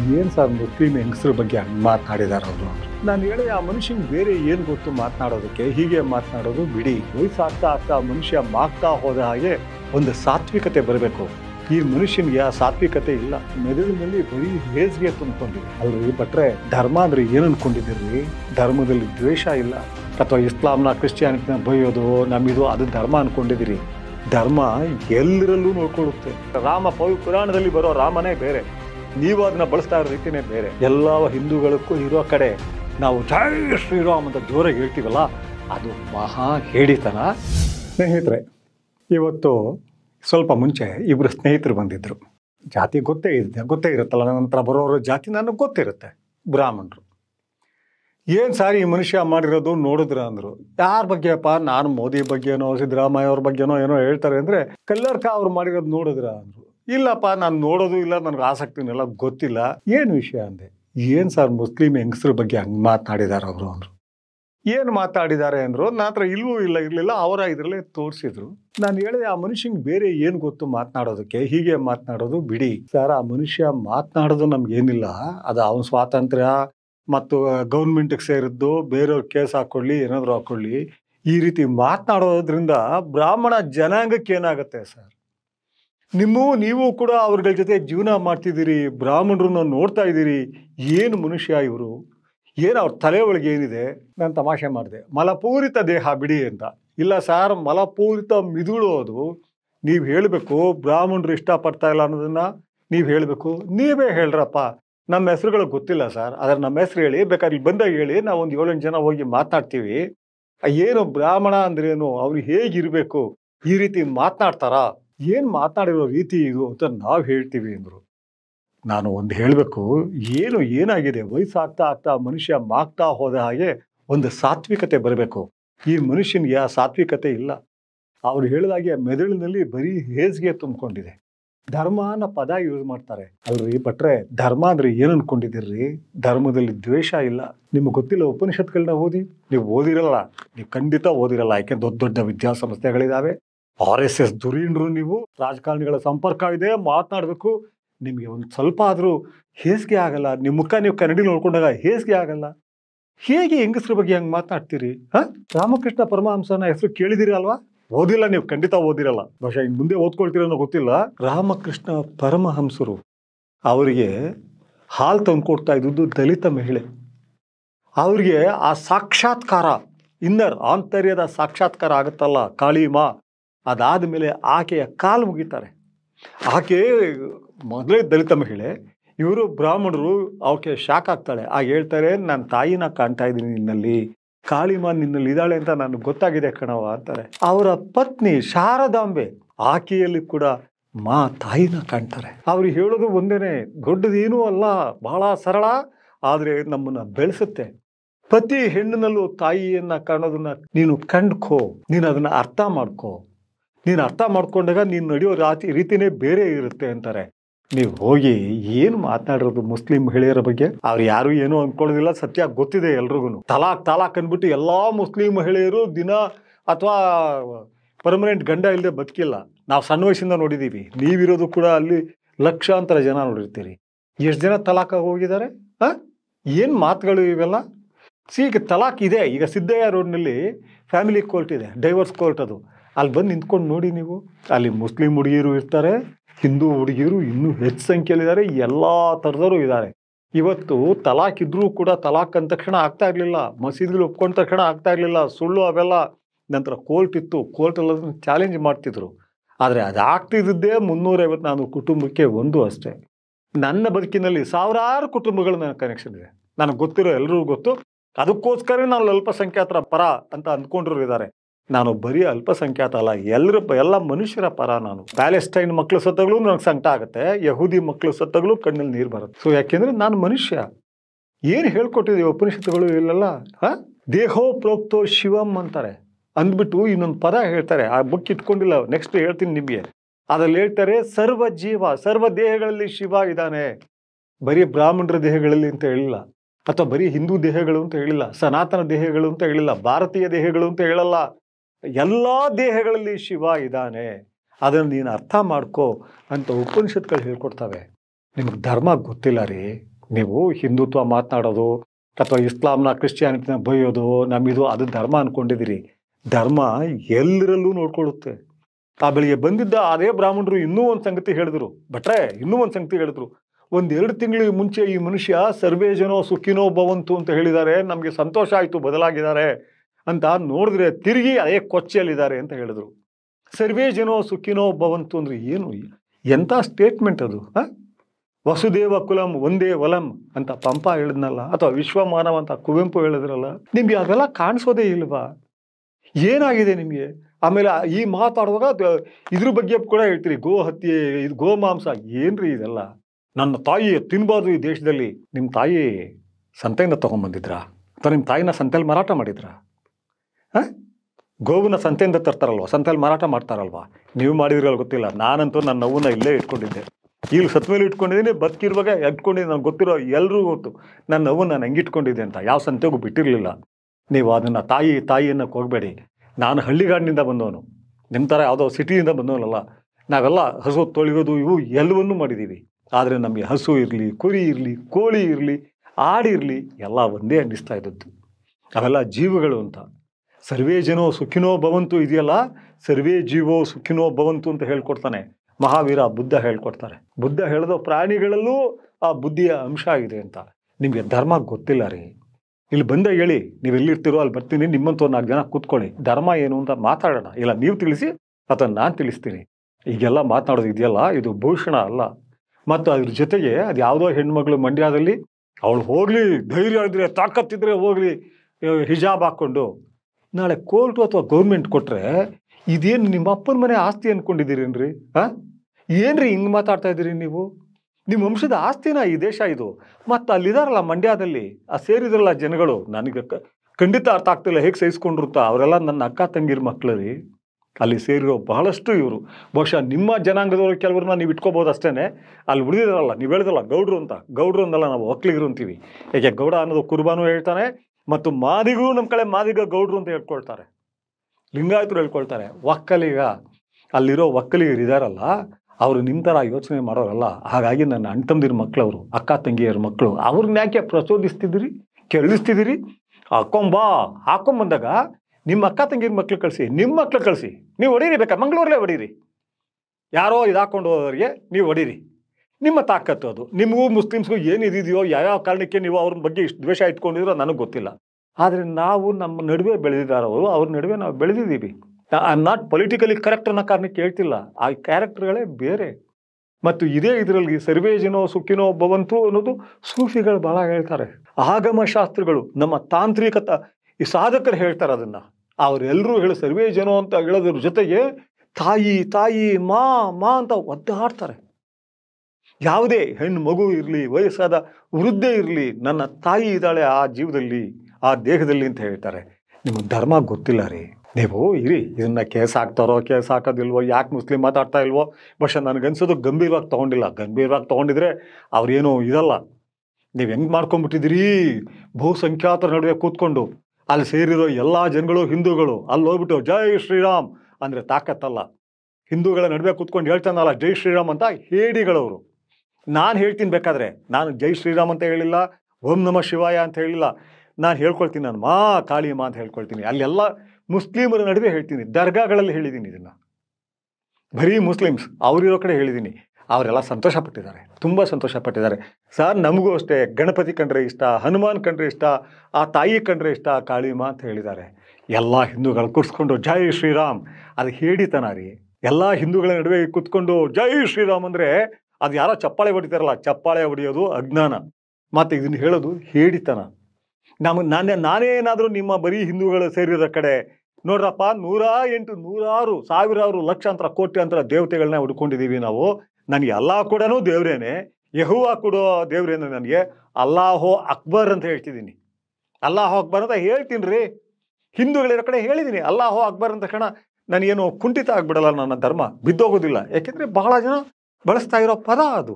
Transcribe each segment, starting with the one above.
ಏನು sir Muslim ಹೆಂಗಸರ ಬಗ್ಗೆ ಹಂಗೆ ಮಾತನಾಡಿದಾರೆ ಅವರು? ನಾನು ಹೇಳಿ ಆ ಮನುಷ್ಯನ್ ಬೇರೆ ಏನು ಗೊತ್ತು ಮಾತನಾಡೋದಕ್ಕೆ? ಹೀಗೆ ಮಾತನಾಡೋದು ಬಿಡಿ. ವಯಸ್ಸಾಗ್ತಾ ಆಗ್ತಾ ಮನುಷ್ಯ ಮಾಗ್ತಾ ಹೋದ ಹಾಗೆ ಒಂದು ಸಾತ್ವಿಕತೆ ಬರಬೇಕು. ಈ ಮನುಷ್ಯನಿಗೆ ಆ ಸಾತ್ವಿಕತೆ ಇಲ್ಲ. ಮೆದುಳಿನಲ್ಲಿ ಬರೀ ಹೇಸಿಗೆ ತುಂಬಿಕೊಂಡಿದೆ. ಅಲ್ರಿ ಬಟ್ರೆ ಧರ್ಮ ಅಂದ್ರೆ ಏನು ಅನ್ಕೊಂಡಿದ್ದೀರಿ? ಧರ್ಮದಲ್ಲಿ ದ್ವೇಷ ಇಲ್ಲ. ಅಥವಾ ಇಸ್ಲಾಂನ ಕ್ರಿಶ್ಚಿಯಾನಿಟಿನ ಬೈಯೋದು ನಮ್ಮಿದು, ಅದು ಧರ್ಮ ಅನ್ಕೊಂಡಿದ್ದೀರಿ. ಧರ್ಮ ಎಲ್ಲರಲ್ಲೂ ನೋಡ್ಕೊಳ್ಳುತ್ತೆ. ರಾಮ ಪವಿ ಪುರಾಣದಲ್ಲಿ ಬರೋ ರಾಮನೇ ಬೇರೆ. ನೀವು ಅದನ್ನ ಬಳಸ್ತಾ ಇರೋ ರೀತಿನೇ ಬೇರೆ. ಎಲ್ಲ ಹಿಂದೂಗಳಕ್ಕೂ ಇರೋ ಕಡೆ ನಾವು ಜೈ ಶ್ರೀರಾಮ್ ಅಂತ ಜೋರಾಗಿ ಹೇಳ್ತೀವಲ್ಲ, ಅದು ಮಹಾ ಹೇಳಿತನ ಸ್ನೇಹಿತರೆ, ಇವತ್ತು ಸ್ವಲ್ಪ ಮುಂಚೆ ಇಬ್ಬರು ಸ್ನೇಹಿತರು ಬಂದಿದ್ದರು ಜಾತಿ ಗೊತ್ತೇ ಇದೆ ಗೊತ್ತೇ ಇರುತ್ತಲ್ಲ, ನನ್ನ ಹತ್ರ ಬರೋರ ಜಾತಿ ನನಗೆ ಗೊತ್ತಿರುತ್ತೆ, ಬ್ರಾಹ್ಮಣರು. ಏನು ಸಾರಿ ಈ ಮನುಷ್ಯ ಮಾಡಿರೋದು ನೋಡಿದ್ರ ಅಂದರು. ಯಾರ ಬಗ್ಗೆಪ್ಪ ನಾನು ಮೋದಿ ಬಗ್ಗೆನೋ, ಸಿದ್ದರಾಮಯ್ಯ ಅವ್ರ ಬಗ್ಗೆನೋ ಏನೋ ಹೇಳ್ತಾರೆ ಅಂದರೆ, ಕಲ್ಲರ್ಕ ಅವ್ರು ಮಾಡಿರೋದು ನೋಡಿದ್ರ ಅಂದರು. ಇಲ್ಲಪ್ಪ, ನಾನು ನೋಡೋದು ಇಲ್ಲ, ನನಗೆ ಆಸಕ್ತಿನೆಲ್ಲ ಗೊತ್ತಿಲ್ಲ. ಏನು ವಿಷಯ ಅಂದೆ? ಏನು ಸರ್ ಮುಸ್ಲಿಂ ಹೆಂಗಸ್ರ ಬಗ್ಗೆ ಹಂಗೆ ಮಾತನಾಡಿದ್ದಾರೆ ಅವರು ಅಂದರು? ಏನು ಮಾತಾಡಿದ್ದಾರೆ ಅಂದರು? ನನ್ನ ಹತ್ರ ಇಲ್ಲವೂ ಇಲ್ಲ, ಇರಲಿಲ್ಲ, ಅವರ ಇದರಲ್ಲೇ ತೋರಿಸಿದ್ರು. ನಾನು ಹೇಳಿದೆ, ಆ ಮನುಷ್ಯಂಗೆ ಬೇರೆ ಏನು ಗೊತ್ತು ಮಾತನಾಡೋದಕ್ಕೆ? ಹೀಗೆ ಮಾತನಾಡೋದು ಬಿಡಿ. ಸರ್, ಆ ಮನುಷ್ಯ ಮಾತನಾಡೋದು ನಮ್ಗೇನಿಲ್ಲ. ಅದು ಅವನ ಸ್ವಾತಂತ್ರ್ಯ ಮತ್ತು ಗೌರ್ಮೆಂಟ್ಗೆ ಸೇರಿದ್ದು, ಬೇರೆಯವ್ರ ಕೇಸ್ ಹಾಕ್ಕೊಳ್ಳಿ ಏನಾದರೂ ಹಾಕ್ಕೊಳ್ಳಿ ಈ ರೀತಿ ಮಾತನಾಡೋದ್ರಿಂದ ಬ್ರಾಹ್ಮಣ ಜನಾಂಗಕ್ಕೆ ಏನಾಗುತ್ತೆ ಸರ್? ನಿಮ್ಮ ನೀವು ಕೂಡ ಅವ್ರಗಳ ಜೊತೆ ಜೀವನ ಮಾಡ್ತಿದ್ದೀರಿ, ಬ್ರಾಹ್ಮಣರನ್ನ ನೋಡ್ತಾ ಇದ್ದೀರಿ. ಏನು ಮನುಷ್ಯ ಇವರು? ಏನು ಅವ್ರ ತಲೆ ಒಳಗೆ ಏನಿದೆ? ನಾನು ತಮಾಷೆ ಮಾಡಿದೆ. ಮಲಪೂರಿತ ದೇಹ ಬಿಡಿ ಅಂತ. ಇಲ್ಲ ಸರ್, ಮಲಪೂರಿತ ಮಿದುಳು ಅದು. ನೀವು ಹೇಳಬೇಕು, ಬ್ರಾಹ್ಮಣರು ಇಷ್ಟಪಡ್ತಾ ಇಲ್ಲ ಅನ್ನೋದನ್ನ ನೀವು ಹೇಳಬೇಕು. ನೀವೇ ಹೇಳ್ರಪ್ಪ. ನಮ್ಮ ಹೆಸರುಗಳು ಗೊತ್ತಿಲ್ಲ ಸರ್. ಆದರೆ ನಮ್ಮ ಹೆಸರು ಹೇಳಿ, ಬೇಕಾದ್ರೆ ಇಲ್ಲಿ ಬಂದಾಗ ಹೇಳಿ, ನಾವು ಒಂದು ಏಳೆಂಟು ಜನ ಹೋಗಿ ಮಾತನಾಡ್ತೀವಿ. ಏನು ಬ್ರಾಹ್ಮಣ ಅಂದ್ರೇನು? ಅವ್ರು ಹೇಗಿರಬೇಕು? ಈ ರೀತಿ ಮಾತನಾಡ್ತಾರಾ? ಏನು ಮಾತನಾಡಿರೋ ರೀತಿ ಇದು ಅಂತ ನಾವು ಹೇಳ್ತೀವಿ ಅಂದರು. ನಾನು ಒಂದು ಹೇಳಬೇಕು, ಏನು ಏನಾಗಿದೆ? ವಯಸ್ಸಾಗ್ತಾ ಆಗ್ತಾ ಮನುಷ್ಯ ಮಾಗ್ತಾ ಹೋದ ಹಾಗೆ ಒಂದು ಸಾತ್ವಿಕತೆ ಬರಬೇಕು. ಈ ಮನುಷ್ಯನಿಗೆ ಆ ಸಾತ್ವಿಕತೆ ಇಲ್ಲ. ಅವ್ರು ಹೇಳಿದಾಗೆ ಮೆದುಳಿನಲ್ಲಿ ಬರೀ ಹೇಸಿಗೆ ತುಂಬಿಕೊಂಡಿದೆ. ಧರ್ಮ ಅನ್ನೋ ಪದ ಯೂಸ್ ಮಾಡ್ತಾರೆ. ಅಲ್ರಿ ಭಟ್ರೆ, ಧರ್ಮ ಅಂದ್ರೆ ಏನು ಅನ್ಕೊಂಡಿದ್ದೀರಿ? ಧರ್ಮದಲ್ಲಿ ದ್ವೇಷ ಇಲ್ಲ. ನಿಮ್ಗೆ ಗೊತ್ತಿಲ್ಲ ಉಪನಿಷತ್ಗಳನ್ನ ಓದಿ? ನೀವು ಓದಿರಲ್ಲ. ನೀವು ಖಂಡಿತ ಓದಿರಲ್ಲ. ಯಾಕೆ ದೊಡ್ಡ ದೊಡ್ಡ ವಿದ್ಯಾಸಂಸ್ಥೆಗಳಿದಾವೆ ಆರ್ ಎಸ್ ಎಸ್ ದುರೀಣರು ನೀವು, ರಾಜಕಾರಣಿಗಳ ಸಂಪರ್ಕ ಇದೆ, ಮಾತನಾಡಬೇಕು. ನಿಮಗೆ ಒಂದು ಸ್ವಲ್ಪ ಆದರೂ ಹೇಸಿಗೆ ಆಗಲ್ಲ. ನಿಮ್ಮ ಮುಖ ನೀವು ಕನ್ನಡಿ ನೋಡ್ಕೊಂಡಾಗ ಹೇಸಿಗೆ ಆಗಲ್ಲ. ಹೇಗೆ ಹೆಂಗಸ್ರ ಬಗ್ಗೆ ಹಂಗೆ ಮಾತನಾಡ್ತೀರಿ? ಹಾಂ? ರಾಮಕೃಷ್ಣ ಪರಮಹಂಸನ ಹೆಸರು ಕೇಳಿದಿರಿ ಅಲ್ವಾ? ಓದಿಲ್ಲ ನೀವು, ಖಂಡಿತ ಓದಿರಲ್ಲ. ಬಹುಶಃ ಇನ್ನು ಮುಂದೆ ಓದ್ಕೊಳ್ತೀರೋ ಗೊತ್ತಿಲ್ಲ. ರಾಮಕೃಷ್ಣ ಪರಮಹಂಸರು, ಅವರಿಗೆ ಹಾಲು ತಂದ್ಕೊಡ್ತಾ ಇದ್ದಿದ್ದು ದಲಿತ ಮಹಿಳೆ. ಅವರಿಗೆ ಆ ಸಾಕ್ಷಾತ್ಕಾರ, ಇನ್ನರ್, ಆಂತರ್ಯದ ಸಾಕ್ಷಾತ್ಕಾರ ಆಗುತ್ತಲ್ಲ ಕಾಳಿಮಾ ಅದಾದ ಮೇಲೆ ಆಕೆಯ ಕಾಲು ಮುಗಿತಾರೆ. ಆಕೆ ಮೊದಲೇ ದಲಿತ ಮಹಿಳೆ, ಇವರು ಬ್ರಾಹ್ಮಣರು ಅವಕ್ಕೆ ಶಾಕ್ ಆಗ್ತಾಳೆ. ಆಗ ಹೇಳ್ತಾರೆ ನನ್ನ ತಾಯಿನ ಕಾಣ್ತಾ ಇದ್ದೀನಿ ನಿನ್ನಲ್ಲಿ. ಕಾಳಿಮಾ ನಿನ್ನಲ್ಲಿ ಇದ್ದಾಳೆ ಅಂತ ನನಗೆ ಗೊತ್ತಾಗಿದೆ ಕಣವ ಅಂತಾರೆ. ಅವರ ಪತ್ನಿ ಶಾರದಾಂಬೆ, ಆಕೆಯಲ್ಲಿ ಕೂಡ ಮಾ ತಾಯಿನ ಕಾಣ್ತಾರೆ. ಅವ್ರು ಹೇಳೋದು ಒಂದೇನೆ, ದೊಡ್ಡದೇನೂ ಅಲ್ಲ, ಬಹಳ ಸರಳ, ಆದರೆ ನಮ್ಮನ್ನು ಬೆಳೆಸುತ್ತೆ. ಪ್ರತಿ ಹೆಣ್ಣಿನಲ್ಲೂ ತಾಯಿಯನ್ನ ಕಾಣೋದನ್ನ ನೀನು ಕಂಡ್ಕೋ ನೀನು ಅದನ್ನ ಅರ್ಥ ಮಾಡ್ಕೋ. ನೀನು ಅರ್ಥ ಮಾಡ್ಕೊಂಡಾಗ ನೀನು ನಡೆಯೋ ರಾತಿ ರೀತಿನೇ ಬೇರೆ ಇರುತ್ತೆ ಅಂತಾರೆ. ನೀವು ಹೋಗಿ ಏನು ಮಾತನಾಡಿರೋದು ಮುಸ್ಲಿಂ ಮಹಿಳೆಯರ ಬಗ್ಗೆ? ಅವ್ರು ಯಾರು ಏನೂ ಅನ್ಕೊಳ್ಳೋದಿಲ್ಲ, ಸತ್ಯ ಗೊತ್ತಿದೆ ಎಲ್ರಿಗೂ ತಲಾಕ್ ತಲಾಕ್ ಅಂದ್ಬಿಟ್ಟು ಎಲ್ಲ ಮುಸ್ಲಿಂ ಮಹಿಳೆಯರು ದಿನ ಅಥವಾ ಪರ್ಮನೆಂಟ್ ಗಂಡ ಇಲ್ಲದೆ ಬದುಕಿಲ್ಲ. ನಾವು ಸಣ್ಣ ವಯಸ್ಸಿಂದ ನೋಡಿದ್ದೀವಿ ನೀವಿರೋದು ಕೂಡ ಅಲ್ಲಿ ಲಕ್ಷಾಂತರ ಜನ ನೋಡಿರ್ತೀರಿ. ಎಷ್ಟು ಜನ ತಲಾಕ್ ಹೋಗಿದ್ದಾರೆ? ಹಾಂ? ಏನು ಮಾತುಗಳು ಇವೆಲ್ಲ? ಸಿ ಈಗ ತಲಾಕ್ ಇದೆ. ಈಗ ಸಿದ್ದಯ್ಯ ರೋಡ್ನಲ್ಲಿ ಫ್ಯಾಮಿಲಿ ಕೋರ್ಟ್ ಇದೆ. ಡೈವರ್ಸ್ ಕೋರ್ಟ್ ಅದು. ಅಲ್ಲಿ ಬಂದು ನಿಂತ್ಕೊಂಡು ನೋಡಿ ನೀವು. ಅಲ್ಲಿ ಮುಸ್ಲಿಂ ಹುಡುಗಿಯರು ಇರ್ತಾರೆ, ಹಿಂದೂ ಹುಡುಗಿಯರು ಇನ್ನೂ ಹೆಚ್ಚು ಸಂಖ್ಯೆಯಲ್ಲಿದ್ದಾರೆ ಎಲ್ಲ ಥರದವರು ಇದ್ದಾರೆ. ಇವತ್ತು ತಲಾಕ್ ಇದ್ರೂ ಕೂಡ ತಲಾಕ್ ಅಂದ ತಕ್ಷಣ ಆಗ್ತಾ ಇರಲಿಲ್ಲ. ಮಸೀದಿಗಳು ಒಪ್ಕೊಂಡ ತಕ್ಷಣ ಆಗ್ತಾ ಇರಲಿಲ್ಲ. ಸುಳ್ಳು ಅವೆಲ್ಲ ನಂತರ ಕೋರ್ಟ್ ಇತ್ತು. ಕೋರ್ಟಲ್ಲಿ ಅದನ್ನು ಚಾಲೆಂಜ್ ಮಾಡ್ತಿದ್ರು. ಆದರೆ ಅದು ಆಗ್ತಿದ್ದೇ ಮುನ್ನೂರೈವತ್ತು ನಾನು ಕುಟುಂಬಕ್ಕೆ ಒಂದು ಅಷ್ಟೇ. ನನ್ನ ಬದುಕಿನಲ್ಲಿ ಸಾವಿರಾರು ಕುಟುಂಬಗಳು ನನ್ನ ಕನೆಕ್ಷನ್ ಇದೆ. ನನಗೆ ಗೊತ್ತಿರೋ ಎಲ್ಲರಿಗೂ ಗೊತ್ತು. ಅದಕ್ಕೋಸ್ಕರ ನಾನು ಅಲ್ಪಸಂಖ್ಯಾತರ ಪರ ಅಂತ ಅಂದ್ಕೊಂಡಿರೋರು ಇದ್ದಾರೆ. ನಾನು ಬರೀ ಅಲ್ಪಸಂಖ್ಯಾತ ಅಲ್ಲ, ಎಲ್ಲರ ಎಲ್ಲ ಮನುಷ್ಯರ ಪರ ನಾನು. ಪ್ಯಾಲೆಸ್ಟೈನ್ ಮಕ್ಕಳು ಸತ್ತಗಳು ನನಗೆ ಸಂಕಟ ಆಗುತ್ತೆ, ಯಹೂದಿ ಮಕ್ಕಳು ಸತ್ತಗಳು ಕಣ್ಣಲ್ಲಿ ನೀರು ಬರುತ್ತೆ. ಸೊ ಯಾಕೆಂದ್ರೆ ನಾನು ಮನುಷ್ಯ. ಏನು ಹೇಳ್ಕೊಟ್ಟಿದೆ ಉಪನಿಷತ್ತುಗಳು ಇಲ್ಲಲ್ಲ? ಹಾ? ದೇಹೋ ಪ್ರೋಕ್ತೋ ಶಿವಂ ಅಂತಾರೆ. ಅಂದ್ಬಿಟ್ಟು ಇನ್ನೊಂದು ಪದ ಹೇಳ್ತಾರೆ. ಆ ಬುಕ್ ಇಟ್ಕೊಂಡಿಲ್ಲ ನೆಕ್ಸ್ಟ್ ಹೇಳ್ತೀನಿ ನಿಮಗೆ. ಅದ್ರಲ್ಲಿ ಹೇಳ್ತಾರೆ, ಸರ್ವ ಜೀವ, ಸರ್ವ ದೇಹಗಳಲ್ಲಿ ಶಿವ ಇದ್ದಾನೆ. ಬರೀ ಬ್ರಾಹ್ಮಣರ ದೇಹಗಳಲ್ಲಿ ಅಂತ ಹೇಳಿಲ್ಲ. ಅಥವಾ ಬರೀ ಹಿಂದೂ ದೇಹಗಳು ಅಂತ ಹೇಳಿಲ್ಲ, ಸನಾತನ ದೇಹಗಳು ಅಂತ ಹೇಳಿಲ್ಲ, ಭಾರತೀಯ ದೇಹಗಳು ಅಂತ ಹೇಳಲ್ಲ. ಎಲ್ಲ ದೇಹಗಳಲ್ಲಿ ಶಿವ ಇದ್ದಾನೆ, ಅದನ್ನು ನೀನು ಅರ್ಥ ಮಾಡ್ಕೋ ಅಂತ ಉಪನಿಷತ್ಗಳು ಹೇಳ್ಕೊಡ್ತವೆ. ನಿಮ್ಗೆ ಧರ್ಮ ಗೊತ್ತಿಲ್ಲ ರೀ. ನೀವು ಹಿಂದುತ್ವ ಮಾತನಾಡೋದು, ಅಥವಾ ಇಸ್ಲಾಂನ ಕ್ರಿಶ್ಚಿಯಾನಿಟಿನ ಬೈಯೋದು ನಮ್ಮಿದು, ಅದು ಧರ್ಮ ಅನ್ಕೊಂಡಿದ್ದೀರಿ. ಧರ್ಮ ಎಲ್ಲರಲ್ಲೂ ನೋಡ್ಕೊಳ್ಳುತ್ತೆ ಆ ಬೆಳಿಗ್ಗೆ ಬಂದಿದ್ದ ಅದೇ ಬ್ರಾಹ್ಮಣರು ಇನ್ನೂ ಒಂದು ಸಂಗತಿ ಹೇಳಿದ್ರು. ಬಟ್ರೆ ಇನ್ನೂ ಒಂದು ಸಂಗತಿ ಹೇಳಿದ್ರು. ಒಂದೆರಡು ತಿಂಗಳಿಗೆ ಮುಂಚೆ ಈ ಮನುಷ್ಯ ಸರ್ವೇ ಜನೋ ಸುಖಿನೋ ಭವಂತು ಅಂತ ಹೇಳಿದ್ದಾರೆ. ನಮಗೆ ಸಂತೋಷ ಆಯಿತು, ಬದಲಾಗಿದ್ದಾರೆ. ಅಂತ ನೋಡಿದ್ರೆ ತಿರುಗಿ ಅದೇ ಕೊಚ್ಚೆಯಲ್ಲಿದ್ದಾರೆ ಅಂತ ಹೇಳಿದ್ರು. ಸರ್ವೇ ಜನೋ ಸುಖಿನೋ ಭವಂತು ಅಂದ್ರೆ ಏನು ಎಂಥ ಸ್ಟೇಟ್ಮೆಂಟ್ ಅದು? ವಸುದೇವ ಕುಲಂ ಒಂದೇ ವಲಂ ಅಂತ ಪಂಪ ಹೇಳಿದ್ನಲ್ಲ, ಅಥವಾ ವಿಶ್ವಮಾನವ ಅಂತ ಕುವೆಂಪು ಹೇಳಿದ್ರಲ್ಲ, ನಿಮ್ಗೆ ಅದೆಲ್ಲ ಕಾಣಿಸೋದೇ ಇಲ್ವಾ? ಏನಾಗಿದೆ ನಿಮಗೆ? ಆಮೇಲೆ ಈ ಮಾತಾಡುವಾಗ ಇದ್ರ ಬಗ್ಗೆ ಕೂಡ ಹೇಳ್ತೀರಿ, ಗೋ ಹತ್ಯೆ, ಇದು ಗೋಮಾಂಸ ಏನ್ರಿ ಇದೆಲ್ಲ? ನನ್ನ ತಾಯಿ ತಿನ್ಬಾರ್ದು ಈ ದೇಶದಲ್ಲಿ, ನಿಮ್ಮ ತಾಯಿ ಸಂತೆಯಿಂದ ತಗೊಂಬಂದಿದ್ರಾ? ಅಥವಾ ನಿಮ್ಮ ತಾಯಿನ ಸಂತೆಯಲ್ಲಿ ಮಾರಾಟ ಮಾಡಿದ್ರಾ? ಹ? ಗೋವನ್ನ ಸಂತೆಯಿಂದ ತರ್ತಾರಲ್ವ? ಸಂತೆಯಲ್ಲಿ ಮಾರಾಟ ಮಾಡ್ತಾರಲ್ವಾ? ನೀವು ಮಾಡಿದ್ರಲ್ಲ ಗೊತ್ತಿಲ್ಲ. ನಾನಂತೂ ನನ್ನ ನೋವನ್ನ ಇಲ್ಲೇ ಇಟ್ಕೊಂಡಿದ್ದೆ. ಇಲ್ಲಿ ಸತ್ ಮೇಲೆ ಇಟ್ಕೊಂಡಿದ್ದೀನಿ, ಬದುಕಿರುವಾಗ ಇಟ್ಕೊಂಡಿದ್ದೀನಿ ನನಗೆ ಗೊತ್ತಿರೋ ಎಲ್ಲರೂ ಗೊತ್ತು. ನನ್ನ ನೋವು ನಾನು ಹೆಂಗೆ ಇಟ್ಕೊಂಡಿದ್ದೆ ಅಂತ. ಯಾವ ಸಂತೆಗೂ ಬಿಟ್ಟಿರಲಿಲ್ಲ. ನೀವು ಅದನ್ನು ತಾಯಿ ತಾಯಿ ಅನ್ನಕ್ಕೆ ಹೋಗಬೇಡಿ ನಾನು ಹಳ್ಳಿಗಾಡಿನಿಂದ ಬಂದವನು. ನಿಮ್ಮ ಥರ ಯಾವುದೋ ಸಿಟಿಯಿಂದ ಬಂದವನಲ್ಲ. ನಾವೆಲ್ಲ ಹಸು ತೊಳೆಯೋದು ಇವು ಎಲ್ಲವನ್ನೂ ಮಾಡಿದ್ದೀವಿ. ಆದರೆ ನಮಗೆ ಹಸು ಇರಲಿ, ಕುರಿ ಇರಲಿ, ಕೋಳಿ ಇರಲಿ, ಆಡಿರಲಿ ಎಲ್ಲ ಒಂದೇ ಅನ್ನಿಸ್ತಾ ಇದ್ದದ್ದು. ಅವೆಲ್ಲ ಜೀವಗಳು ಅಂತ. ಸರ್ವೇ ಜನೋ ಸುಖಿನೋ ಭವಂತು ಇದೆಯಲ್ಲ? ಸರ್ವೇ ಜೀವೋ ಸುಖಿನೋ ಭವಂತು ಅಂತ ಹೇಳ್ಕೊಡ್ತಾನೆ. ಮಹಾವೀರ ಬುದ್ಧ ಹೇಳ್ಕೊಡ್ತಾರೆ. ಬುದ್ಧ ಹೇಳಿದ ಪ್ರಾಣಿಗಳಲ್ಲೂ ಆ ಬುದ್ಧಿಯ ಅಂಶ ಆಗಿದೆ ಅಂತ. ನಿಮಗೆ ಧರ್ಮ ಗೊತ್ತಿಲ್ಲ ರೀ. ಇಲ್ಲಿ ಬಂದ ಹೇಳಿ, ನೀವು ಎಲ್ಲಿರ್ತೀರೋ ಅಲ್ಲಿ ಬರ್ತೀನಿ ನಿಮ್ಮಂತ ನಾಲ್ಕು ಜನ ಕೂತ್ಕೊಳ್ಳಿ. ಧರ್ಮ ಏನು ಅಂತ ಮಾತಾಡೋಣ. ಇಲ್ಲ, ನೀವು ತಿಳಿಸಿ ಅದನ್ನು ನಾನು ತಿಳಿಸ್ತೀನಿ. ಈಗೆಲ್ಲ ಮಾತನಾಡೋದು ಇದೆಯಲ್ಲ, ಇದು ಭೂಷಣ ಅಲ್ಲ. ಮತ್ತು ಅದ್ರ ಜೊತೆಗೆ ಅದು ಯಾವುದೋ ಹೆಣ್ಮಗಳು ಮಂಡ್ಯದಲ್ಲಿ, ಅವಳು ಹೋಗಲಿ, ಧೈರ್ಯ ಇದ್ರೆ ತಾಕತ್ತಿದ್ರೆ ಹೋಗಲಿ ಹಿಜಾಬ್ ಹಾಕ್ಕೊಂಡು ನಾಳೆ ಕೋರ್ಟು ಅಥವಾ ಗೌರ್ಮೆಂಟ್ ಕೊಟ್ರೆ ಇದೇನು ನಿಮ್ಮ ಅಪ್ಪನ ಮನೆ ಆಸ್ತಿ ಅನ್ಕೊಂಡಿದ್ದೀರೇನ್ರಿ? ಆ? ಏನ್ರಿ ಹಿಂಗೆ ಮಾತಾಡ್ತಾ ಇದ್ದೀರಿ ನೀವು? ನಿಮ್ಮ ವಂಶದ ಆಸ್ತಿನ ಈ ದೇಶ ಇದು. ಮತ್ತು ಅಲ್ಲಿದಾರಲ್ಲ ಮಂಡ್ಯದಲ್ಲಿ, ಆ ಸೇರಿದ್ರಲ್ಲ ಜನಗಳು, ನನಗೆ ಖಂಡಿತ ಅರ್ಥ ಆಗ್ತಿಲ್ಲ ಹೇಗೆ ಸಹಿಸ್ಕೊಂಡಿರುತ್ತಾ ಅವರೆಲ್ಲ ನನ್ನ ಅಕ್ಕ ತಂಗಿರ ಮಕ್ಕಳು ರೀ. ಅಲ್ಲಿ ಸೇರಿರೋ ಬಹಳಷ್ಟು ಇವರು. ಬಹುಶಃ ನಿಮ್ಮ ಜನಾಂಗದವರು ಕೆಲವ್ರನ್ನ ನೀವು ಇಟ್ಕೋಬೋದು ಅಷ್ಟೇ ಅಲ್ಲಿ ಉಳಿದಿರಲ್ಲ ನೀವು ಹೇಳಿದ್ರಲ್ಲ ಗೌಡ್ರು ಅಂತ. ಗೌಡ್ರು ಅಂದಲ್ಲ ನಾವು ಒಕ್ಕಲಿಗರು ಅಂತೀವಿ. ಯಾಕೆ ಗೌಡ ಅನ್ನೋದು ಕುರ್ಬಾನು ಹೇಳ್ತಾನೆ ಮತ್ತು ಮಾದಿಗೂ ನಮ್ಮ ಕಡೆ ಮಾದಿಗ ಗೌಡ್ರು ಅಂತ ಹೇಳ್ಕೊಳ್ತಾರೆ. ಲಿಂಗಾಯತರು ಹೇಳ್ಕೊಳ್ತಾರೆ ಒಕ್ಕಲಿಗ ಅಲ್ಲಿರೋ ಒಕ್ಕಲಿಗರು ಇದಾರಲ್ಲ, ಅವರು ನಿಮ್ಮ ಥರ ಯೋಚನೆ ಮಾಡೋರಲ್ಲ, ಹಾಗಾಗಿ ನನ್ನ ಅಣ್ಣ ಮಕ್ಕಳು ಮಕ್ಕಳವರು ಅಕ್ಕ ತಂಗಿಯರ ಮಕ್ಕಳು ಅವ್ರನ್ನ ಯಾಕೆ ಪ್ರಚೋದಿಸ್ತಿದ್ದೀರಿ? ಕೆರಳಿಸ್ತಿದ್ದೀರಿ? ಹಾಕೊಂಬಾ ಹಾಕೊಂಬಂದಾಗ ನಿಮ್ಮ ಅಕ್ಕ ತಂಗಿಯರ ಮಕ್ಳು ಕಳಿಸಿ ನಿಮ್ಮ ಮಕ್ಳು ಕಳಿಸಿ, ನೀವು ಹೊಡೀರಿ ಬೇಕಾ? ಮಂಗಳೂರಲ್ಲೇ ಹೊಡೀರಿ ಯಾರೋ ಇದು ಹಾಕೊಂಡು ಹೋದವರಿಗೆ ನೀವು ಹೊಡೀರಿ ನಿಮ್ಮ ತಾಕತ್ತು ಅದು. ನಿಮಗೂ ಮುಸ್ಲಿಮ್ಸ್ಗೂ ಏನಿದೆಯೋ ಯಾವ್ಯಾವ ಕಾರಣಕ್ಕೆ ನೀವು ಅವ್ರ ಬಗ್ಗೆ ಇಷ್ಟು ದ್ವೇಷ ಇಟ್ಕೊಂಡಿದ್ರೋ ನನಗೆ ಗೊತ್ತಿಲ್ಲ. ಆದರೆ ನಾವು ನಮ್ಮ ನಡುವೆ ಬೆಳೆದಿದ್ದಾರವರು, ಅವ್ರ ನಡುವೆ ನಾವು ಬೆಳೆದಿದ್ದೀವಿ. I am not politically correct ಅನ್ನೋ ಕಾರಣಕ್ಕೆ ಹೇಳ್ತಿಲ್ಲ. ಆ ಕ್ಯಾರೆಕ್ಟರ್ಗಳೇ ಬೇರೆ. ಮತ್ತು ಇದೇ ಇದರಲ್ಲಿ ಸರ್ವೇ ಜನೋ ಸುಖಿನೋ ಭವಂತು ಅನ್ನೋದು ಸೂಫಿಗಳು ಬಹಳ ಹೇಳ್ತಾರೆ. ಆಗಮ ಶಾಸ್ತ್ರಗಳು, ನಮ್ಮ ತಾಂತ್ರಿಕತ ಈ ಸಾಧಕರು ಹೇಳ್ತಾರೆ ಅದನ್ನು. ಅವರೆಲ್ಲರೂ ಹೇಳಿ ಸರ್ವೇಜನೋ ಅಂತ ಹೇಳೋದ್ರ ಜೊತೆಗೆ ತಾಯಿ ತಾಯಿ, ಮಾ ಮಾ ಅಂತ ಒದ್ದಾಡ್ತಾರೆ. ಯಾವುದೇ ಹೆಣ್ಣು ಮಗು ಇರಲಿ, ವಯಸ್ಸಾದ ವೃದ್ಧೆ ಇರಲಿ, ನನ್ನ ತಾಯಿ ಇದ್ದಾಳೆ ಆ ಜೀವದಲ್ಲಿ, ಆ ದೇಹದಲ್ಲಿ ಅಂತ ಹೇಳ್ತಾರೆ. ನಿಮಗೆ ಧರ್ಮ ಗೊತ್ತಿಲ್ಲ ರೀ. ನೀವು ಇರಿ, ಇದನ್ನ ಕೇಸ್ ಹಾಕ್ತಾರೋ, ಕೇಸ್ ಹಾಕೋದಿಲ್ವೋ, ಯಾಕೆ ಮುಸ್ಲಿಂ ಮಾತಾಡ್ತಾ ಇಲ್ವೋ? ಬಹುಶಃ ನನಗನ್ಸೋದು ಗಂಭೀರವಾಗಿ ತೊಗೊಂಡಿಲ್ಲ. ಗಂಭೀರವಾಗಿ ತೊಗೊಂಡಿದ್ರೆ ಅವ್ರೇನು ಇದಲ್ಲ. ನೀವು ಹೆಂಗೆ ಮಾಡ್ಕೊಂಡ್ಬಿಟ್ಟಿದ್ದೀರಿ ಬಹುಸಂಖ್ಯಾತರ ನಡುವೆ ಕೂತ್ಕೊಂಡು, ಅಲ್ಲಿ ಸೇರಿರೋ ಎಲ್ಲ ಜನಗಳು ಹಿಂದೂಗಳು, ಅಲ್ಲಿ ಹೋಗ್ಬಿಟ್ಟು ಜೈ ಶ್ರೀರಾಮ್ ಅಂದರೆ ತಾಕತ್ತಲ್ಲ. ಹಿಂದೂಗಳ ನಡುವೆ ಕೂತ್ಕೊಂಡು ಹೇಳ್ತಾನಲ್ಲ, ಜೈ ಶ್ರೀರಾಮ್ ಅಂತ ಹೇಡಿಗಳವರು. ನಾನು ಹೇಳ್ತೀನಿ ಬೇಕಾದ್ರೆ. ನಾನು ಜೈ ಶ್ರೀರಾಮ್ ಅಂತ ಹೇಳಿಲ್ಲ, ಓಂ ನಮ ಶಿವಾಯ ಅಂತ ಹೇಳಿಲ್ಲ. ನಾನು ಹೇಳ್ಕೊಳ್ತೀನಿ ನಾನು ಮಾ ಕಾಳಿಮಾ ಅಂತ ಹೇಳ್ಕೊಳ್ತೀನಿ. ಅಲ್ಲೆಲ್ಲ ಮುಸ್ಲಿಮರ ನಡುವೆ ಹೇಳ್ತೀನಿ. ದರ್ಗಾಗಳಲ್ಲಿ ಹೇಳಿದ್ದೀನಿ ಇದನ್ನು. ಬರೀ ಮುಸ್ಲಿಮ್ಸ್, ಅವರಿರೋ ಕಡೆ ಹೇಳಿದ್ದೀನಿ. ಅವರೆಲ್ಲ ಸಂತೋಷಪಟ್ಟಿದ್ದಾರೆ. ತುಂಬ ಸಂತೋಷಪಟ್ಟಿದ್ದಾರೆ. ಸರ್, ನಮಗೂ ಅಷ್ಟೇ. ಗಣಪತಿ ಕಂಡ್ರೆ ಇಷ್ಟ, ಹನುಮಾನ್ ಕಂಡ್ರೆ ಇಷ್ಟ, ಆ ತಾಯಿ ಕಂಡ್ರೆ ಇಷ್ಟ ಕಾಳಿಮಾ ಅಂತ ಹೇಳಿದ್ದಾರೆ. ಎಲ್ಲ ಹಿಂದೂಗಳು ಕೂರಿಸ್ಕೊಂಡು ಜೈ ಶ್ರೀರಾಮ್. ಅದು ಹೇಳಿತನ ರೀ. ಎಲ್ಲ ಹಿಂದೂಗಳ ನಡುವೆ ಕೂತ್ಕೊಂಡು ಜೈ ಶ್ರೀರಾಮ್ ಅಂದರೆ ಅದು ಯಾರೋ ಚಪ್ಪಾಳೆ ಹೊಡಿತಾರಲ್ಲ, ಚಪ್ಪಾಳೆ ಹೊಡೆಯೋದು ಅಜ್ಞಾನ. ಮತ್ತು ಇದನ್ನು ಹೇಳೋದು ಹೇಡಿತನ. ನಮ್ಮ ನಾನೇ ನಾನೇ ಏನಾದರೂ ನಿಮ್ಮ ಬರೀ ಹಿಂದೂಗಳು ಸೇರಿರೋ ಕಡೆ, ನೋಡ್ರಪ್ಪ, ನೂರ ಎಂಟು, ನೂರಾರು, ಸಾವಿರಾರು ಲಕ್ಷಾಂತರ ಕೋಟ್ಯಾಂತರ ದೇವತೆಗಳನ್ನ ಹುಡ್ಕೊಂಡಿದ್ದೀವಿ ನಾವು. ನನಗೆ ಎಲ್ಲ ಕೂಡ ದೇವ್ರೇನೆ, ಯಹುವಾ ಕೊಡೋ ದೇವ್ರೇನೆ ನನಗೆ. ಅಲ್ಲಾಹೋ ಅಕ್ಬರ್ ಅಂತ ಹೇಳ್ತಿದ್ದೀನಿ. ಅಲ್ಲಾಹೋ ಅಕ್ಬರ್ ಅಂತ ಹೇಳ್ತೀನಿ ರೀ. ಹಿಂದೂಗಳಿರೋ ಕಡೆ ಹೇಳಿದ್ದೀನಿ ಅಲ್ಲಾಹೋ ಅಕ್ಬರ್ ಅಂತ ಕಣ. ನನಗೇನು ಕುಂಠಿತ ಆಗ್ಬಿಡಲ್ಲ ನನ್ನ ಧರ್ಮ, ಬಿದ್ದೋಗೋದಿಲ್ಲ. ಯಾಕೆಂದರೆ ಬಹಳ ಜನ ಬಳಸ್ತಾ ಇರೋ ಪದ ಅದು.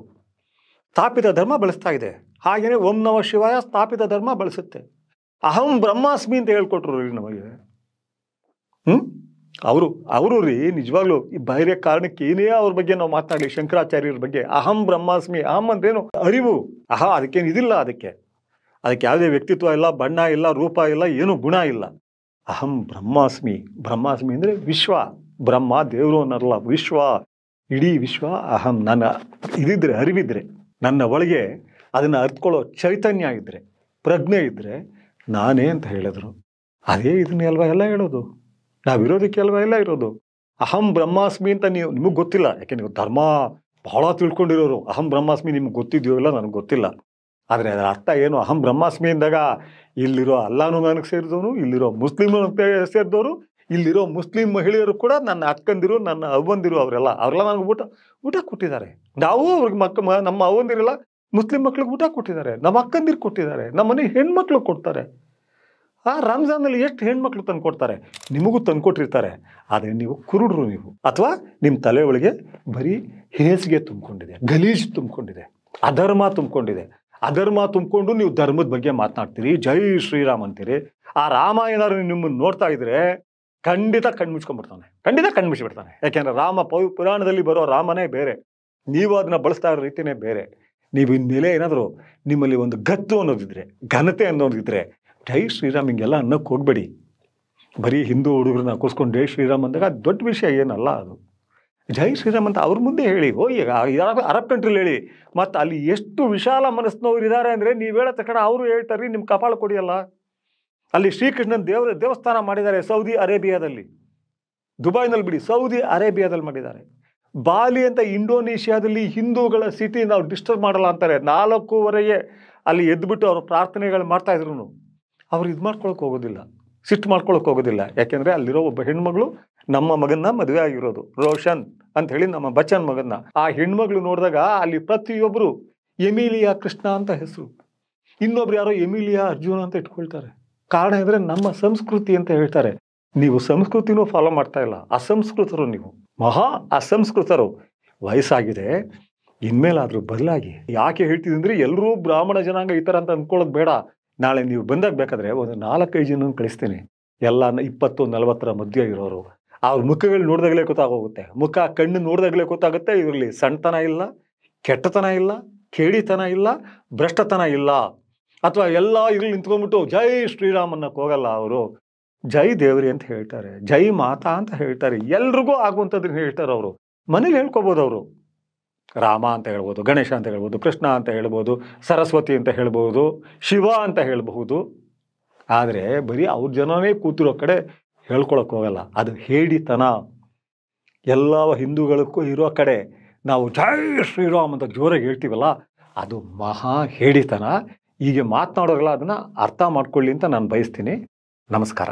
ಸ್ಥಾಪಿತ ಧರ್ಮ ಬಳಸ್ತಾ ಇದೆ. ಹಾಗೆಯೇ ಓಂ ನಮ ಶಿವಾಯ ಸ್ಥಾಪಿತ ಧರ್ಮ ಬಳಸುತ್ತೆ. ಅಹಂ ಬ್ರಹ್ಮಾಸ್ಮಿ ಅಂತ ಹೇಳ್ಕೊಟ್ರು ರೀ ನಮಗೆ. ಹ್ಞೂ ಅವರು ಅವರು ರೀ ನಿಜವಾಗ್ಲೂ ಈ ಬೈರ್ಯ ಕಾರಣಕ್ಕೆ ಏನೇ ಅವ್ರ ಬಗ್ಗೆ ನಾವು ಮಾತಾಡಲಿ ಶಂಕರಾಚಾರ್ಯರ ಬಗ್ಗೆ. ಅಹಂ ಬ್ರಹ್ಮಾಸ್ಮಿ, ಅಹಂ ಅಂದ್ರೇನು? ಅರಿವು. ಅಹ ಅದಕ್ಕೇನು ಇದಿಲ್ಲ ಅದಕ್ಕೆ. ಅದಕ್ಕೆ ಯಾವುದೇ ವ್ಯಕ್ತಿತ್ವ ಇಲ್ಲ, ಬಣ್ಣ ಇಲ್ಲ, ರೂಪ ಇಲ್ಲ, ಏನು ಗುಣ ಇಲ್ಲ. ಅಹಂ ಬ್ರಹ್ಮಾಸ್ಮಿ. ಬ್ರಹ್ಮಾಸ್ಮಿ ಅಂದರೆ ವಿಶ್ವ. ಬ್ರಹ್ಮ ದೇವರು ಅನ್ನೋಲ್ಲ ವಿಶ್ವ. ಇಡೀ ವಿಶ್ವ ಅಹಂ, ನನ್ನ ಇದಿದ್ರೆ, ಅರಿವಿದ್ರೆ, ನನ್ನ ಒಳಗೆ ಅದನ್ನು ಅರ್ತ್ಕೊಳ್ಳೋ ಚೈತನ್ಯ ಇದ್ದರೆ ಪ್ರಜ್ಞೆ ಇದ್ದರೆ ನಾನೇ ಅಂತ ಹೇಳಿದ್ರು. ಅದೇ ಇದನ್ನ ಅಲ್ವಾ ಎಲ್ಲ ಹೇಳೋದು? ನಾವಿರೋದಕ್ಕೆ ಅಲ್ವಾ ಎಲ್ಲ ಇರೋದು? ಅಹಂ ಬ್ರಹ್ಮಾಸ್ಮಿ ಅಂತ ನೀವು, ನಿಮಗೆ ಗೊತ್ತಿಲ್ಲ, ಯಾಕೆ ನೀವು ಧರ್ಮ ಬಹಳ ತಿಳ್ಕೊಂಡಿರೋರು, ಅಹಂ ಬ್ರಹ್ಮಾಸ್ಮಿ ನಿಮ್ಗೆ ಗೊತ್ತಿದೆಯೋ ಇಲ್ಲ ನನಗೆ ಗೊತ್ತಿಲ್ಲ. ಆದರೆ ಅದರ ಅರ್ಥ ಏನು? ಅಹಂ ಬ್ರಹ್ಮಾಸ್ಮಿ ಅಂದಾಗ ಇಲ್ಲಿರೋ ಅಲ್ಲಾನು ನನಗೆ ಸೇರಿದವನು, ಇಲ್ಲಿರೋ ಮುಸ್ಲಿಮ್ ಸೇರಿದವರು ಇಲ್ಲಿರೋ ಮುಸ್ಲಿಂ ಮಹಿಳೆಯರು ಕೂಡ ನನ್ನ ಅಕ್ಕಂದಿರು, ನನ್ನ ಅವ್ವಂದಿರು ಅವರೆಲ್ಲ ಅವರೆಲ್ಲ ನನಗೆ ಊಟ ಊಟ ಕೊಟ್ಟಿದ್ದಾರೆ. ನಾವು ಅವ್ರಿಗೆ ಮಕ್ಕ ನಮ್ಮ ಅವ್ವಂದಿರೆಲ್ಲ ಮುಸ್ಲಿಂ ಮಕ್ಳಿಗೆ ಊಟ ಕೊಟ್ಟಿದ್ದಾರೆ, ನಮ್ಮ ಅಕ್ಕಂದಿರು ಕೊಟ್ಟಿದ್ದಾರೆ ನಮ್ಮ ಮನೆ ಹೆಣ್ಮಕ್ಳು ಕೊಡ್ತಾರೆ. ಆ ರಂಜಾನಲ್ಲಿ ಎಷ್ಟು ಹೆಣ್ಮಕ್ಳು ತಂದು ಕೊಡ್ತಾರೆ? ನಿಮಗೂ ತಂದು ಕೊಟ್ಟಿರ್ತಾರೆ. ಆದರೆ ನೀವು ಕುರುಡ್ರು ನೀವು. ಅಥವಾ ನಿಮ್ಮ ತಲೆ ಒಳಗೆ ಬರೀ ಹೇಸಿಗೆ ತುಂಬಿಕೊಂಡಿದೆ, ಗಲೀಜು ತುಂಬಿಕೊಂಡಿದೆ, ಅಧರ್ಮ ತುಂಬಿಕೊಂಡಿದೆ. ಅಧರ್ಮ ತುಂಬಿಕೊಂಡು ನೀವು ಧರ್ಮದ ಬಗ್ಗೆ ಮಾತನಾಡ್ತೀರಿ. ಜೈ ಶ್ರೀರಾಮ್ ಅಂತೀರಿ. ಆ ರಾಮ ಏನಾದ್ರು ನಿಮ್ಮನ್ನು ನೋಡ್ತಾ ಇದ್ರೆ ಖಂಡಿತ ಕಣ್ಮುಚ್ಕೊಂಡ್ಬಿಡ್ತಾನೆ. ಖಂಡಿತ ಕಣ್ಮುಚ್ಚಿಬಿಡ್ತಾನೆ. ಯಾಕೆಂದ್ರೆ ರಾಮ ಪೌ ಪುರಾಣದಲ್ಲಿ ಬರೋ ರಾಮನೇ ಬೇರೆ. ನೀವು ಅದನ್ನ ಬಳಸ್ತಾ ಇರೋ ರೀತಿನೇ ಬೇರೆ. ನೀವು ಇನ್ಮೇಲೆ ಏನಾದರೂ ನಿಮ್ಮಲ್ಲಿ ಒಂದು ಗತ್ತು ಅನ್ನೋದಿದ್ರೆ, ಘನತೆ ಅನ್ನೋದಿದ್ರೆ, ಜೈ ಶ್ರೀರಾಮ್ ಹಿಂಗೆಲ್ಲ ಅನ್ನೋ ಹೋಗ್ಬೇಡಿ. ಬರೀ ಹಿಂದೂ ಹುಡುಗರನ್ನ ಕೂಸ್ಕೊಂಡು ಜೈ ಶ್ರೀರಾಮ್ ಅಂದಾಗ ದೊಡ್ಡ ವಿಷಯ ಏನಲ್ಲ ಅದು. ಜೈ ಶ್ರೀರಾಮ್ ಅಂತ ಅವ್ರ ಮುಂದೆ ಹೇಳಿ ಓ ಈಗ ಅರಬ್ ಅರಬ್ ಕಂಟ್ರಿಲಿ ಹೇಳಿ, ಮತ್ತು ಅಲ್ಲಿ ಎಷ್ಟು ವಿಶಾಲ ಮನಸ್ಸಿನವ್ರು ಇದ್ದಾರೆ ಅಂದರೆ ನೀವು ಹೇಳೋ ತಕ್ಷಣ ಅವರು ಹೇಳ್ತಾರೆ ನಿಮ್ಮ ಕಪಾಳ ಕೊಡಿಯಲ್ಲ ಅಲ್ಲಿ ಶ್ರೀಕೃಷ್ಣನ್ ದೇವರ ದೇವಸ್ಥಾನ ಮಾಡಿದ್ದಾರೆ ಸೌದಿ ಅರೇಬಿಯಾದಲ್ಲಿ. ದುಬೈನಲ್ಲಿ ಬಿಡಿ, ಸೌದಿ ಅರೇಬಿಯಾದಲ್ಲಿ ಮಾಡಿದ್ದಾರೆ. ಬಾಲಿ ಅಂತ ಇಂಡೋನೇಷ್ಯಾದಲ್ಲಿ ಹಿಂದೂಗಳ ಸಿಟಿ ನಾವು ಡಿಸ್ಟರ್ಬ್ ಮಾಡಲ್ಲ ಅಂತಾರೆ. ನಾಲ್ಕೂವರೆಗೆ ಅಲ್ಲಿ ಎದ್ದುಬಿಟ್ಟು ಅವರು ಪ್ರಾರ್ಥನೆಗಳು ಮಾಡ್ತಾ ಇದ್ರು ಅವ್ರು ಇದು ಮಾಡ್ಕೊಳಕ್ಕೆ ಹೋಗೋದಿಲ್ಲ. ಸಿಟ್ಟು ಮಾಡ್ಕೊಳಕ್ಕೆ ಹೋಗೋದಿಲ್ಲ. ಯಾಕೆಂದರೆ ಅಲ್ಲಿರೋ ಒಬ್ಬ ಹೆಣ್ಮಗಳು ನಮ್ಮ ಮಗನ್ನ ಮದುವೆ ಆಗಿರೋದು. ರೋಷನ್ ಅಂತ ಹೇಳಿ ನಮ್ಮ ಬಚ್ಚನ್ ಮಗನ್ನ. ಆ ಹೆಣ್ಮಗಳು ನೋಡಿದಾಗ ಅಲ್ಲಿ ಪ್ರತಿಯೊಬ್ಬರು ಎಮಿಲಿಯಾ ಕೃಷ್ಣ ಅಂತ ಹೆಸರು. ಇನ್ನೊಬ್ರು ಯಾರೋ ಎಮಿಲಿಯಾ ಅರ್ಜುನ ಅಂತ ಇಟ್ಕೊಳ್ತಾರೆ. ಕಾರಣ ಅಂದರೆ ನಮ್ಮ ಸಂಸ್ಕೃತಿ ಅಂತ ಹೇಳ್ತಾರೆ. ನೀವು ಸಂಸ್ಕೃತಿನೂ ಫಾಲೋ ಮಾಡ್ತಾ ಇಲ್ಲ. ಅಸಂಸ್ಕೃತರು ನೀವು. ಮಹಾ ಅಸಂಸ್ಕೃತರು. ವಯಸ್ಸಾಗಿದೆ. ಇನ್ಮೇಲಾದರೂ ಬದಲಾಗಿ ಯಾಕೆ ಹೇಳ್ತಿದ್ದೆ ಅಂದ್ರೆ ಎಲ್ಲರೂ ಬ್ರಾಹ್ಮಣ ಜನಾಂಗ ಈ ಥರ ಅಂತ ಅಂದ್ಕೊಳ್ಳೋದು ಬೇಡ. ನಾಳೆ ನೀವು ಬಂದಾಗ ಬೇಕಾದ್ರೆ ಒಂದು ನಾಲ್ಕೈದು ಜನ ಕಳಿಸ್ತೀನಿ. ಎಲ್ಲ ಇಪ್ಪತ್ತು, ನಲವತ್ತರ ಮಧ್ಯೆ ಇರೋರು. ಅವ್ರ ಮುಖಗಳು ನೋಡಿದಾಗಲೇ ಗೊತ್ತಾಗೋಗುತ್ತೆ. ಮುಖ, ಕಣ್ಣು ನೋಡಿದಾಗಲೇ ಗೊತ್ತಾಗುತ್ತೆ. ಇದರಲ್ಲಿ ಸಣ್ಣತನ ಇಲ್ಲ, ಕೆಟ್ಟತನ ಇಲ್ಲ, ಕೇಡಿತನ ಇಲ್ಲ, ಭ್ರಷ್ಟತನ ಇಲ್ಲ. ಅಥವಾ ಎಲ್ಲ ಇದ್ರಲ್ಲಿ ನಿಂತ್ಕೊಂಡ್ಬಿಟ್ಟು ಜೈ ಶ್ರೀರಾಮ್ ಅನ್ನಕ್ಕೆ ಹೋಗಲ್ಲ ಅವರು. ಜೈ ದೇವ್ರಿ ಅಂತ ಹೇಳ್ತಾರೆ. ಜೈ ಮಾತಾ ಅಂತ ಹೇಳ್ತಾರೆ. ಎಲ್ರಿಗೂ ಆಗುವಂಥದ್ದನ್ನ ಹೇಳ್ತಾರೆ ಅವರು. ಮನೇಲಿ ಹೇಳ್ಕೊಬೋದು ಅವರು. ರಾಮ ಅಂತ ಹೇಳ್ಬೋದು, ಗಣೇಶ ಅಂತ ಹೇಳ್ಬೋದು, ಕೃಷ್ಣ ಅಂತ ಹೇಳ್ಬೋದು, ಸರಸ್ವತಿ ಅಂತ ಹೇಳ್ಬೋದು, ಶಿವ ಅಂತ ಹೇಳಬಹುದು. ಆದರೆ ಬರೀ ಅವ್ರ ಜನನೇ ಕೂತಿರೋ ಕಡೆ ಹೇಳ್ಕೊಳಕ್ ಹೋಗಲ್ಲ. ಅದು ಹೇಳಿತನ ಎಲ್ಲ ಹಿಂದೂಗಳಕ್ಕೂ ಇರೋ ಕಡೆ ನಾವು ಜೈ ಶ್ರೀರಾಮ್ ಅಂತ ಜೋರಾಗಿ ಹೇಳ್ತೀವಲ್ಲ, ಅದು ಮಹಾ ಹೇಡಿತನ. ಹೀಗೆ ಮಾತನಾಡೋರಲ್ಲ ಅದನ್ನು ಅರ್ಥ ಮಾಡ್ಕೊಳ್ಳಿ ಅಂತ ನಾನು ಬಯಸ್ತೀನಿ. ನಮಸ್ಕಾರ.